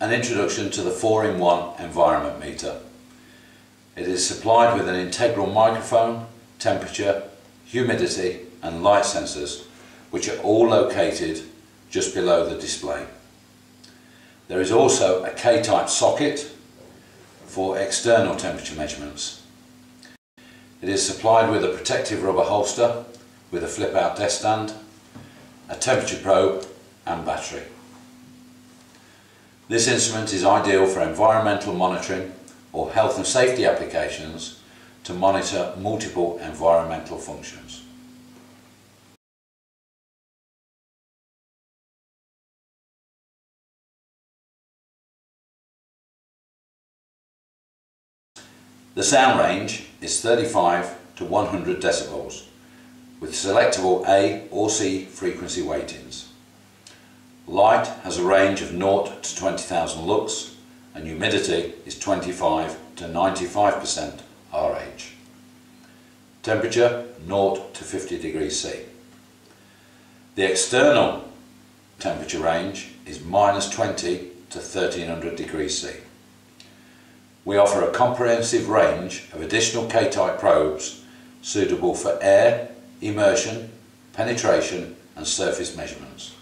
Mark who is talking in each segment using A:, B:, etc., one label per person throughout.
A: an introduction to the 4-in-1 environment meter. It is supplied with an integral microphone, temperature, humidity and light sensors which are all located just below the display. There is also a K-type socket for external temperature measurements. It is supplied with a protective rubber holster with a flip out desk stand, a temperature probe and battery. This instrument is ideal for environmental monitoring or health and safety applications to monitor multiple environmental functions. The sound range is 35 to 100 decibels with selectable A or C frequency weightings. Light has a range of 0 to 20,000 lux and humidity is 25 to 95% RH. Temperature 0 to 50 degrees C. The external temperature range is minus 20 to 1300 degrees C. We offer a comprehensive range of additional K-type probes suitable for air, immersion, penetration and surface measurements.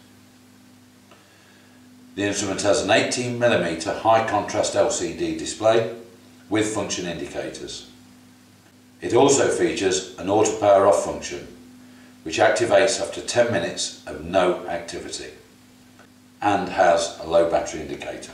A: The instrument has an 18mm high contrast LCD display with function indicators. It also features an auto power off function which activates after 10 minutes of no activity and has a low battery indicator.